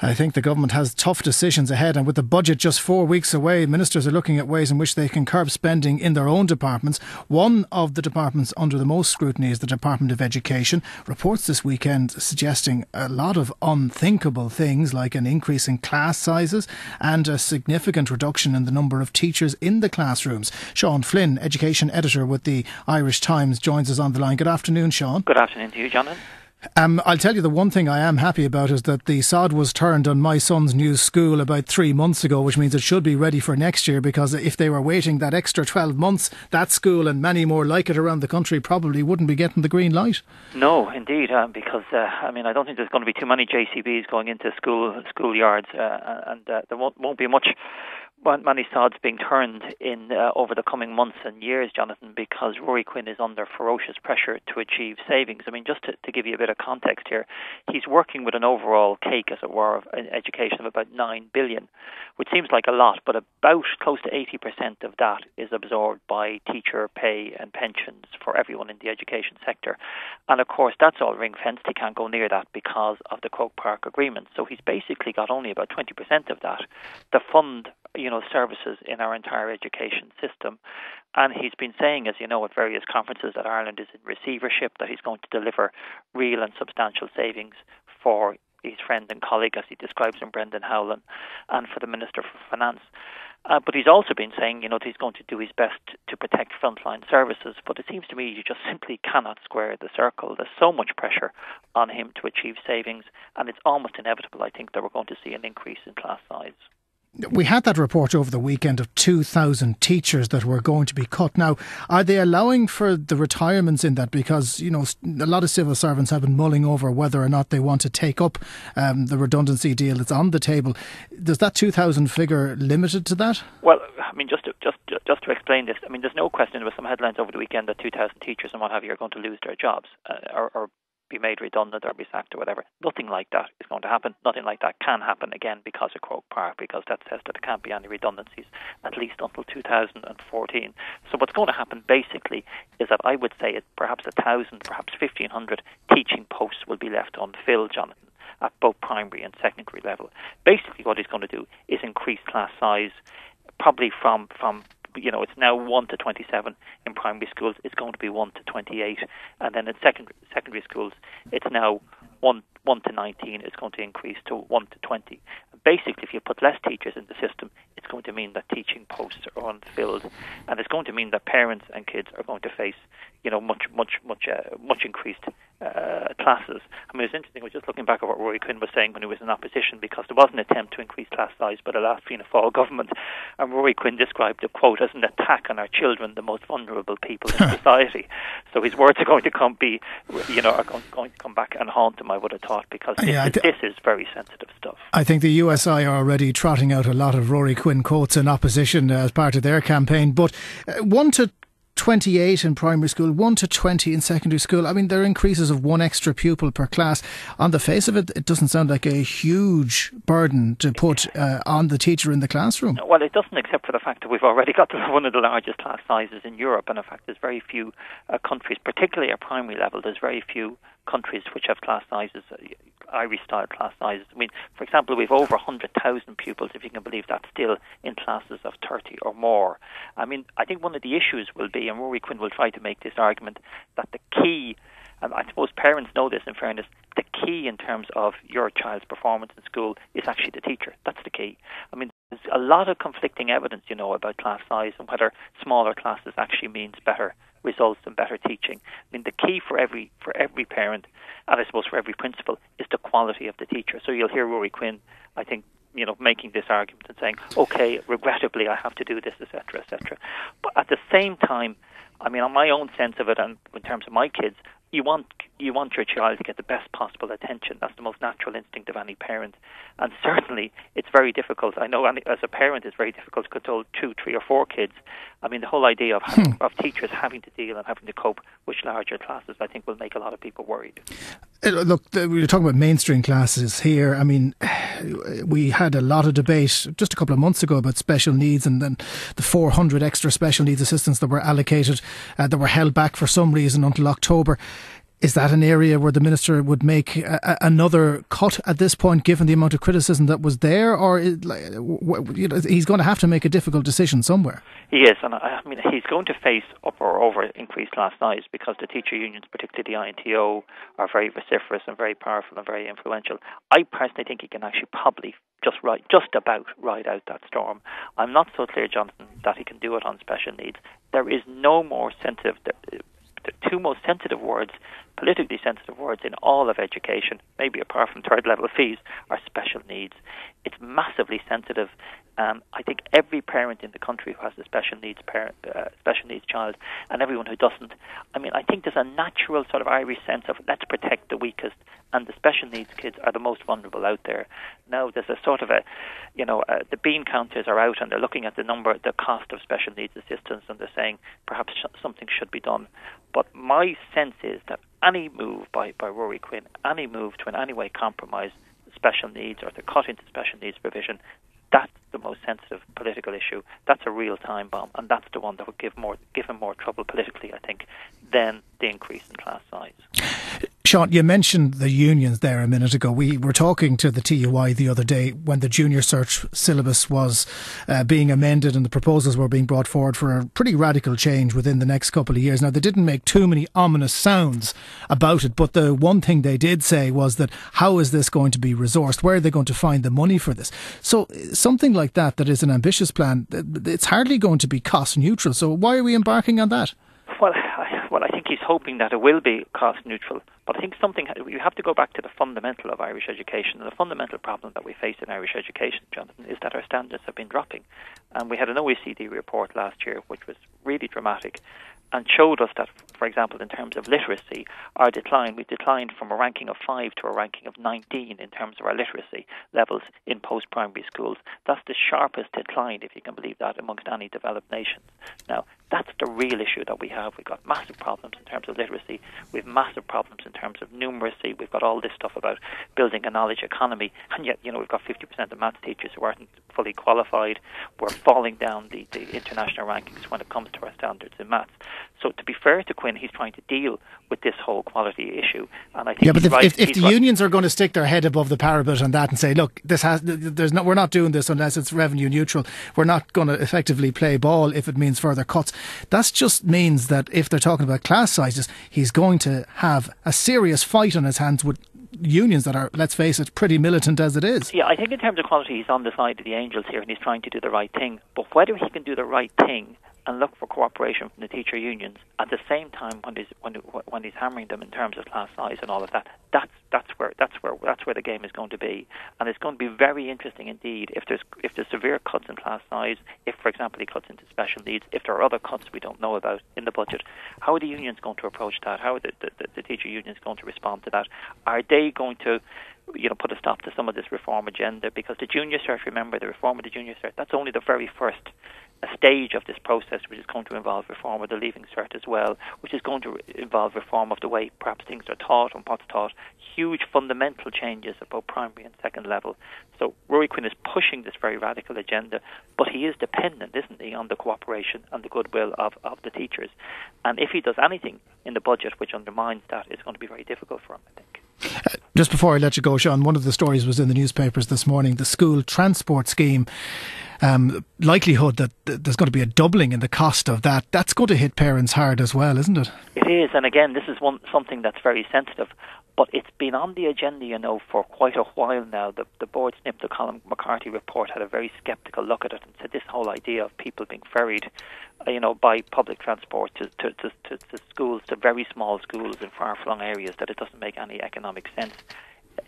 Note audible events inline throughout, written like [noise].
I think the government has tough decisions ahead, and with the budget just four weeks away, ministers are looking at ways in which they can curb spending in their own departments. One of the departments under the most scrutiny is the Department of Education. Reports this weekend suggesting a lot of unthinkable things like an increase in class sizes and a significant reduction in the number of teachers in the classrooms. Sean Flynn, education editor with the Irish Times, joins us on the line. Good afternoon, Sean. Good afternoon to you, Jonathan. Um, I'll tell you the one thing I am happy about is that the sod was turned on my son's new school about three months ago, which means it should be ready for next year. Because if they were waiting that extra 12 months, that school and many more like it around the country probably wouldn't be getting the green light. No, indeed, uh, because uh, I mean I don't think there's going to be too many JCBs going into school schoolyards, uh, and uh, there won't, won't be much many sods being turned in uh, over the coming months and years, Jonathan, because Ruairi Quinn is under ferocious pressure to achieve savings. I mean, just to, to give you a bit of context here, he's working with an overall cake, as it were, of education of about nine billion, which seems like a lot, but about close to eighty percent of that is absorbed by teacher pay and pensions for everyone in the education sector, and of course that's all ring fenced. He can't go near that because of the Croke Park agreement. So he's basically got only about twenty percent of that. The fund you know services in our entire education system. And he's been saying, as you know, at various conferences that Ireland is in receivership, that he's going to deliver real and substantial savings for his friend and colleague, as he describes him, Brendan Howlin, and for the Minister for Finance. Uh, but he's also been saying, you know, that he's going to do his best to protect frontline services. But it seems to me you just simply cannot square the circle. There's so much pressure on him to achieve savings, and it's almost inevitable, I think, that we're going to see an increase in class size we had that report over the weekend of 2,000 teachers that were going to be cut. Now, are they allowing for the retirements in that? Because, you know, a lot of civil servants have been mulling over whether or not they want to take up um, the redundancy deal that's on the table. Does that 2,000 figure limited to that? Well, I mean, just to, just just to explain this, I mean, there's no question. There was some headlines over the weekend that 2,000 teachers and what have you are going to lose their jobs uh, or, or be made redundant or be sacked or whatever. Nothing like that is going to happen. Nothing like that can happen again because of Croke Park, because that says that there can't be any redundancies at least until 2014. So what's going to happen basically is that I would say it perhaps a thousand, perhaps 1,500 teaching posts will be left unfilled, Jonathan at both primary and secondary level. Basically, what he's going to do is increase class size, probably from from you know, it's now 1 to 27 in primary schools. It's going to be 1 to 28. And then in secondary, secondary schools, it's now 1, 1 to 19. It's going to increase to 1 to 20. Basically, if you put less teachers in the system, it's going to mean that teaching posts are unfilled. And it's going to mean that parents and kids are going to face, you know, much, much, much, uh, much increased uh, classes. I mean, it's interesting. I was just looking back at what Ruairi Quinn was saying when he was in opposition because there was an attempt to increase class size by the last Fianna Fáil government, and Ruairi Quinn described the quote as an attack on our children, the most vulnerable people in [laughs] society. So his words are going to come be, you know, are going, to come back and haunt him. I would have thought because this, yeah, th- this is very sensitive stuff. I think the USI are already trotting out a lot of Ruairi Quinn quotes in opposition as part of their campaign. But uh, one to 28 in primary school, 1 to 20 in secondary school. I mean, there are increases of one extra pupil per class. On the face of it, it doesn't sound like a huge burden to put uh, on the teacher in the classroom. Well, it doesn't, except for the fact that we've already got [laughs] one of the largest class sizes in Europe. And in fact, there's very few uh, countries, particularly at primary level, there's very few countries which have class sizes, uh, Irish style class sizes. I mean, for example, we've over 100,000 pupils, if you can believe that, still in classes of 30 or more. I mean, I think one of the issues will be, and Ruairi Quinn will try to make this argument, that the key, and I suppose parents know this in fairness, the key in terms of your child's performance in school is actually the teacher. That's the key. I mean, there's a lot of conflicting evidence, you know, about class size and whether smaller classes actually means better results and better teaching. I mean, the key for every for every parent, and I suppose for every principal, is the quality of the teacher. So you'll hear Ruairi Quinn, I think, you know, making this argument and saying, okay, regrettably, I have to do this, etc., etc. But at the same time, I mean, on my own sense of it, and in terms of my kids, you want you want your child to get the best possible attention. That's the most natural instinct of any parent, and certainly it's very difficult. I know as a parent, it's very difficult to control two, three, or four kids. I mean, the whole idea of having, hmm. of teachers having to deal and having to cope with larger classes, I think, will make a lot of people worried. Uh, look, we are talking about mainstream classes here. I mean, [sighs] we had a lot of debate just a couple of months ago about special needs and then the 400 extra special needs assistants that were allocated, uh, that were held back for some reason until October Is that an area where the minister would make a, another cut at this point, given the amount of criticism that was there, or is, you know, he's going to have to make a difficult decision somewhere? He is, and I mean he's going to face up or over increased class size because the teacher unions, particularly the INTO, are very vociferous and very powerful and very influential. I personally think he can actually probably just ride, just about ride out that storm. I'm not so clear, Jonathan, that he can do it on special needs. There is no more sensitive the two most sensitive words, politically sensitive words in all of education, maybe apart from third level fees, are special needs. It's massively sensitive. Um, I think every parent in the country who has a special needs parent, uh, special needs child, and everyone who doesn't. I mean, I think there's a natural sort of Irish sense of let's protect the weakest, and the special needs kids are the most vulnerable out there. Now there's a sort of a, you know, uh, the bean counters are out and they're looking at the number, the cost of special needs assistance, and they're saying perhaps sh- something should be done. But my sense is that any move by, by Ruairi Quinn, any move to in any way compromise special needs or to cut into special needs provision, that's the most sensitive political issue. That's a real time bomb, and that's the one that would give more give him more trouble politically, I think, than the increase in class size. Sean, you mentioned the unions there a minute ago. We were talking to the TUI the other day when the junior cert syllabus was uh, being amended and the proposals were being brought forward for a pretty radical change within the next couple of years. Now, they didn't make too many ominous sounds about it, but the one thing they did say was that how is this going to be resourced? Where are they going to find the money for this? So, something like that, that is an ambitious plan, it's hardly going to be cost neutral. So, why are we embarking on that? Well, I, he's hoping that it will be cost neutral. But I think something you have to go back to the fundamental of Irish education. And the fundamental problem that we face in Irish education, Jonathan, is that our standards have been dropping. And we had an OECD report last year, which was really dramatic, and showed us that, for example, in terms of literacy, our decline, we've declined from a ranking of 5 to a ranking of 19 in terms of our literacy levels in post primary schools. That's the sharpest decline, if you can believe that, amongst any developed nations. Now, that's the real issue that we have. We've got massive problems in terms of literacy, we have massive problems in terms of numeracy, we've got all this stuff about building a knowledge economy, and yet, you know, we've got 50% of maths teachers who aren't fully qualified. We're falling down the, the international rankings when it comes to our standards in maths. So to be fair to Quinn, he's trying to deal with this whole quality issue, and I think yeah. But if, right, if, if the right. unions are going to stick their head above the parapet on that and say, look, this has there's no, we're not doing this unless it's revenue neutral. We're not going to effectively play ball if it means further cuts. That just means that if they're talking about class sizes, he's going to have a serious fight on his hands with unions that are, let's face it, pretty militant as it is. Yeah, I think in terms of quality, he's on the side of the angels here, and he's trying to do the right thing. But whether he can do the right thing and look for cooperation from the teacher unions at the same time when he's when, when he's hammering them in terms of class size and all of that. That's that's where that's where that's where the game is going to be, and it's going to be very interesting indeed if there's if there's severe cuts in class size, if for example he cuts into special needs, if there are other cuts we don't know about in the budget. How are the unions going to approach that? How are the, the, the teacher unions going to respond to that? Are they going to you know, put a stop to some of this reform agenda because the junior cert, remember, the reform of the junior cert, that's only the very first a stage of this process which is going to involve reform of the leaving cert as well, which is going to involve reform of the way perhaps things are taught and what's taught, huge fundamental changes at both primary and second level. So Ruairi Quinn is pushing this very radical agenda, but he is dependent, isn't he, on the cooperation and the goodwill of, of the teachers. And if he does anything in the budget which undermines that, it's going to be very difficult for him, I think. Uh, just before I let you go, Sean, one of the stories was in the newspapers this morning the school transport scheme um, likelihood that there's going to be a doubling in the cost of that, that's going to hit parents hard as well, isn't it? It is, and again, this is one something that's very sensitive. But it's been on the agenda, you know, for quite a while now. The, the Bord Snip, the Colin McCarthy report, had a very sceptical look at it and said this whole idea of people being ferried, you know, by public transport to, to, to, to, to schools, to very small schools in far-flung areas, that it doesn't make any economic sense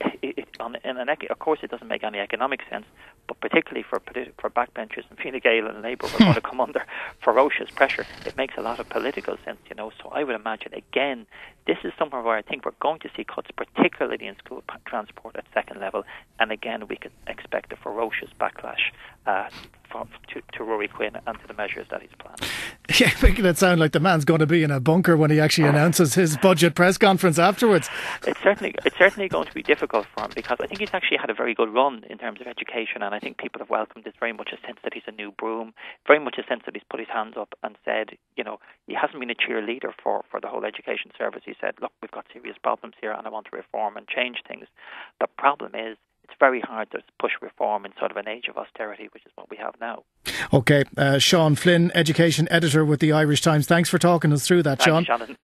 it, it, on, in an, of course, it doesn't make any economic sense, but particularly for for backbenchers and Fine Gael and Labour, we're going to come under ferocious pressure. It makes a lot of political sense, you know. So I would imagine again, this is somewhere where I think we're going to see cuts, particularly in school transport at second level, and again we can expect a ferocious backlash uh, for, to, to Ruairi Quinn and to the measures that he's planned. [laughs] Yeah, making it sound like the man's going to be in a bunker when he actually ah. announces his budget press conference afterwards. It's certainly it's certainly going to be difficult for him because I think he's actually had a very good run in terms of education, and I think people have welcomed this very much a sense that he's a new broom, very much a sense that he's put his hands up and said, you know, he hasn't been a cheerleader for for the whole education service. He said, look, we've got serious problems here, and I want to reform and change things. The problem is it's very hard to push reform in sort of an age of austerity, which is what we have now. Okay, uh, Sean Flynn, education editor with the Irish Times. Thanks for talking us through that, Thanks, Sean. Jonathan.